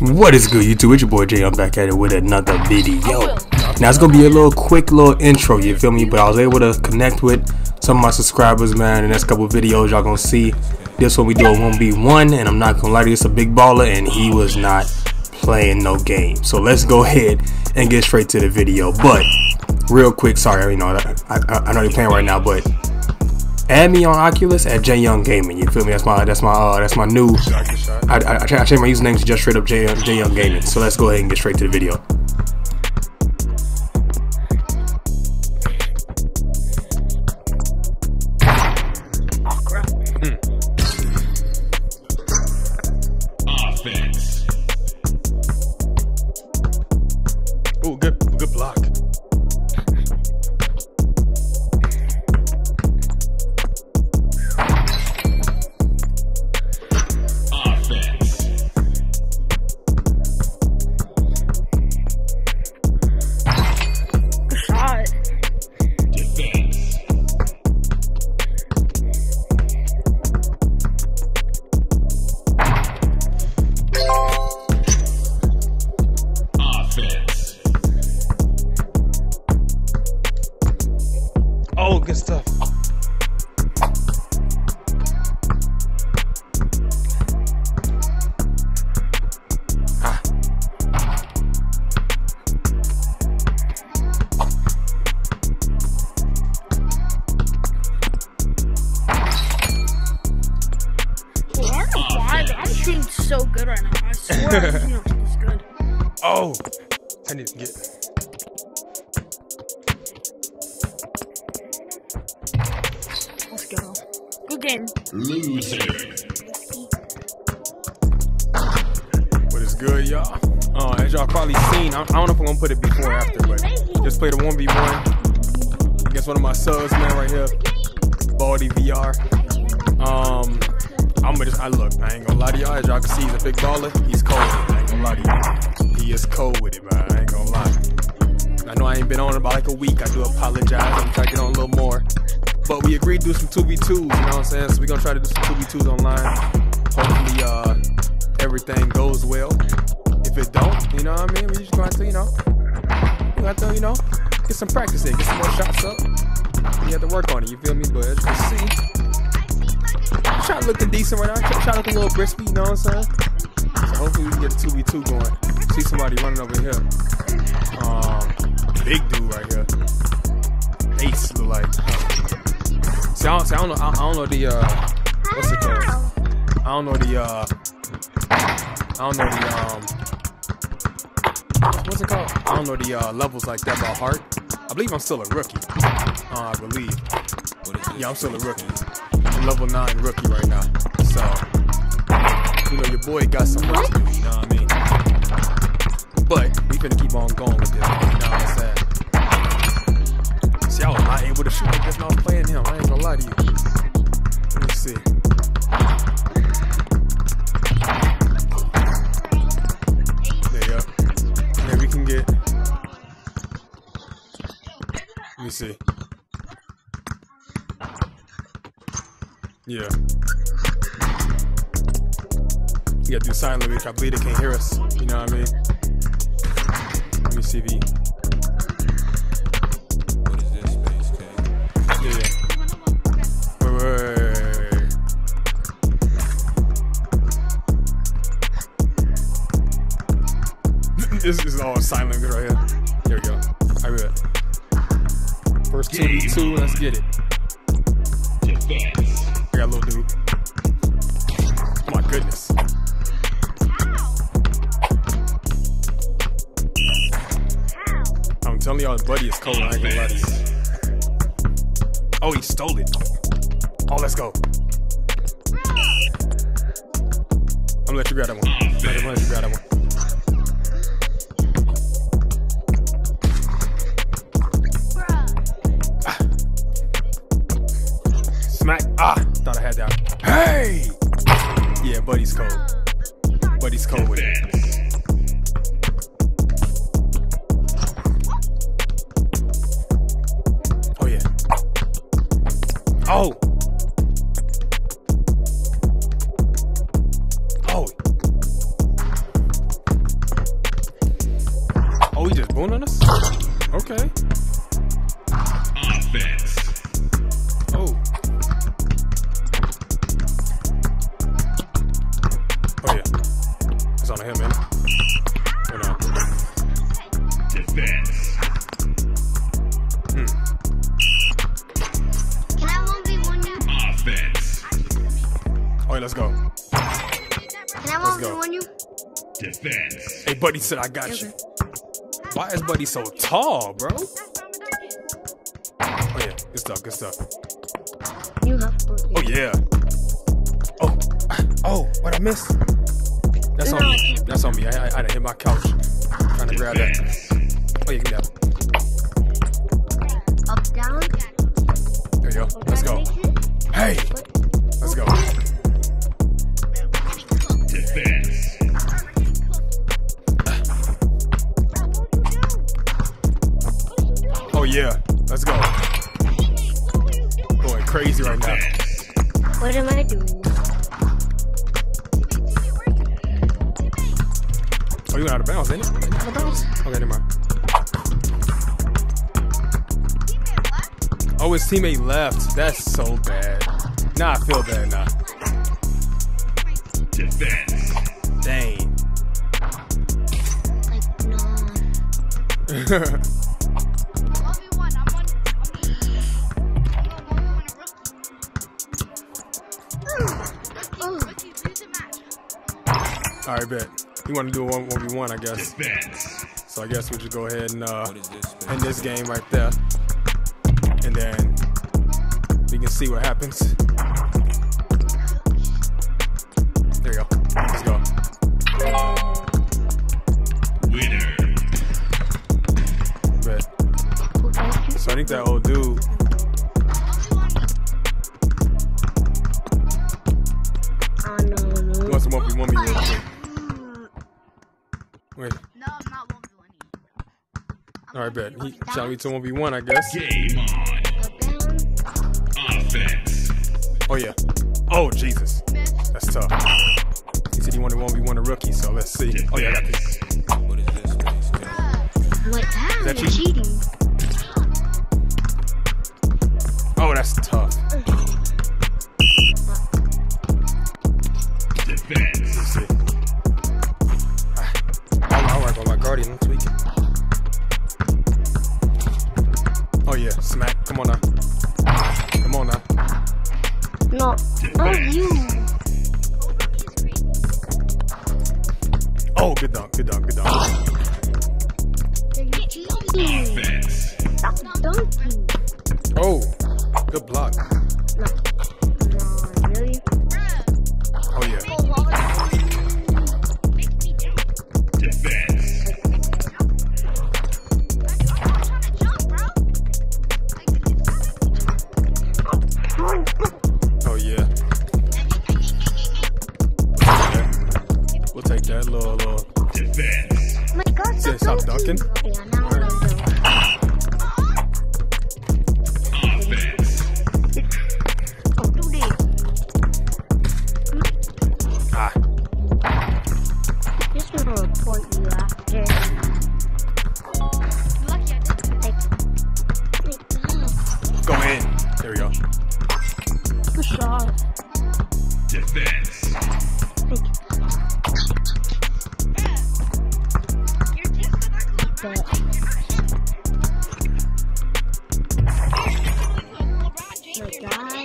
What is good, YouTube? It's your boy Jay. I'm back at it with another video. Now it's gonna be a little quick little intro. You feel me? But I was able to connect with some of my subscribers, man. The next couple videos y'all gonna see. This one we do a 1v1, and I'm not gonna lie to you, it's a big baller, and he was not playing no game. So let's go ahead and get straight to the video. But real quick, sorry, you know, I, I, I know you're playing right now, but add me on Oculus at J Young Gaming. You feel me? That's my that's my uh, that's my new. I, I, I changed my username to just straight up J, J Young Gaming. So let's go ahead and get straight to the video. Oh, good stuff. Well, I don't know why, but I'm shooting so good right now. I swear I'm shooting this good. Oh, I need to get. Game. Loser. What is good, y'all? Uh, as y'all probably seen, I, I don't know if I'm gonna put it before or after, but just played a 1v1 against one of my subs, man, right here. Baldy VR. Um, I'm gonna just, I look, I ain't gonna lie to y'all. As y'all can see, he's a big baller. He's cold. I ain't gonna lie to y'all. He is cold with it, man. I ain't gonna lie. I know I ain't been on about like a week. I do apologize. I'm trying to get on a little more. Agreed to do some 2v2s, you know what I'm saying? So we're gonna try to do some 2v2s online. Hopefully, uh, everything goes well. If it don't, you know what I mean? We just gonna have to, you know, we have to, you know, get some practice in, get some more shots up. We have to work on it, you feel me? But as you can see, shot looking decent right now. Shot looking a little crispy, you know what I'm saying? So hopefully we can get a 2v2 going. See somebody running over here. Um, big dude right here. Ace look like. See, I don't, see, I don't know. I, I don't know the uh, what's it called? I don't know the uh, I don't know the um, what's it called? I don't know the uh, levels like that by heart. I believe I'm still a rookie. Uh, I believe. Yeah, I'm still a rookie. I'm level nine rookie right now. So, you know, your boy got some work to do. You know what I mean? But we finna keep on going with this. You know what I'm saying? See, I was not able to shoot like this when I was playing him. I you. Let me see. There you go. We can get. Let me see. Yeah. Gotta do sign language. I believe they can't hear us. You know what I mean? Let me see if he. This is all silent good right here. There we go. I bet. First two, Game two, let's get it. Defense. I got a little dude. Oh my goodness. I'm telling y'all, his buddy is cold. I ain't gonna lie to you. Oh, he stole it. Oh, let's go. I'm gonna let you grab that one. I'm gonna let you grab that one. Buddy's cold. Buddy's cold with it. Yeah, let's go. Can I one v go. one you? Defense. Hey, buddy said I got you. Why is buddy so tall, bro? Oh yeah, good stuff, good stuff. You have to. Oh yeah. Oh, oh, what I miss? That's on me. That's on me. I, I, I done hit my couch trying to grab that. Oh yeah, give me that. Up down. There you go. Let's go. Hey, let's go. Let's go. Going crazy right now. What am I doing? Oh, you went out of bounds, ain't it? Out of bounds? Okay, never mind. Oh, his teammate left. That's so bad. Nah, I feel bad now. Defense. Dang. Like no. bet. You want to do a one one v one, I guess. Defense. So I guess we just go ahead and uh, this? end this game right there, and then we can see what happens. There you go. Let's go. Winner. Bet. who thank you? So I think that old dude. Oh no no. He wants to one v one me real quick. Wait. No, I'm not one v one All right, bet. He challenged me to one v one, I guess. Game on. Offense. Oh yeah. Oh Jesus. That's tough. He said he wanted one v one a rookie, so let's see. Oh yeah, I got this. What is this? Space Cake? I'm ah, that you're cheating? cheating. Oh, that's tough. Smack. Come on now. Come on now. No. Oh, you. Oh, good dunk, good dunk, good dunk. Stop dunking. Oh, good block. No, We'll take that little little. Defense. Oh my god, Say, stop stop dunking.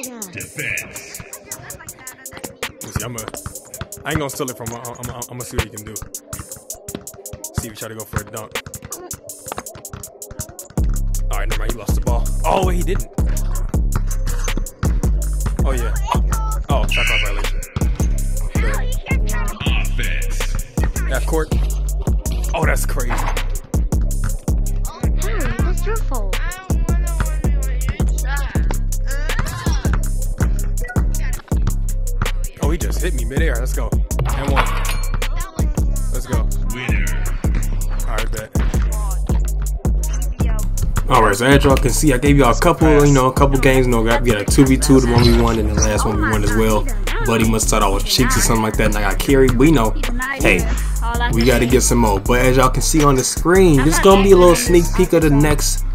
Defense. See. I'm a. I ain't gonna steal it from. him. I'm. I'm, I'm gonna see what he can do. See if he try to go for a dunk. All right, never mind. He lost the ball. Oh, wait, he didn't. Oh yeah. Oh, oh shot clock violation. Good. Offense. Half court. Oh, that's crazy. Alright, so as y'all can see, I gave y'all a couple, you know, a couple games. You know, we got a 2v2, the 1v1, and the last 1v1 as well. Buddy must thought I was cheeks or something like that, and I got carried. We know, hey, we got to get some more. But as y'all can see on the screen, this is gonna be a little sneak peek of the next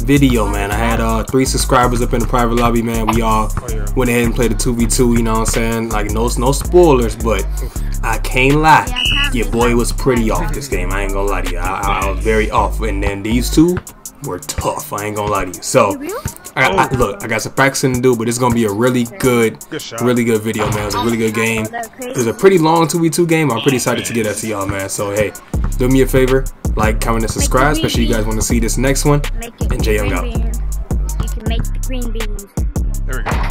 video, man. I had uh three subscribers up in the private lobby, man. We all went ahead and played the two v two. You know what I'm saying? Like no no spoilers, but I can't lie, your boy was pretty off this game. I ain't gonna lie to you. I, I was very off, and then these two were tough. I ain't gonna lie to you. So. I, I, oh. look, I got some practicing to do, but it's gonna be a really good, Good really good video, man. It's a really good game. It was a pretty long 2v2 game. I'm pretty excited to get that to y'all, man. So hey, do me a favor, like, comment, and subscribe, especially you guys want to see this next one. Make it And Jay Young out. You can make the green beans. There we go.